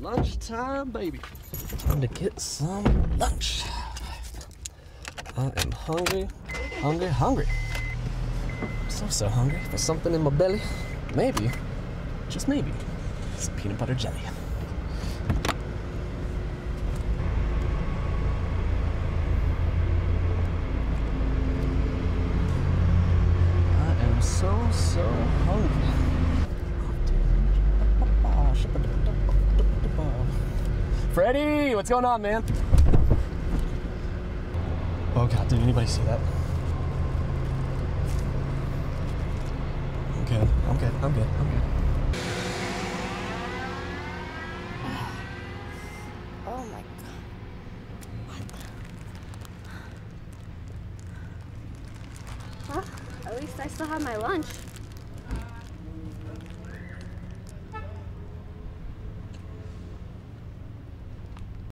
Lunchtime, baby. Time to get some lunch. I am hungry, hungry, hungry. So, so hungry for something in my belly. Maybe, just maybe, some peanut butter jelly. I am so, so hungry. Freddie, what's going on, man? Oh God, did anybody see that? I'm good. I'm good. I'm good. I'm good. Oh my god. Well, at least I still have my lunch.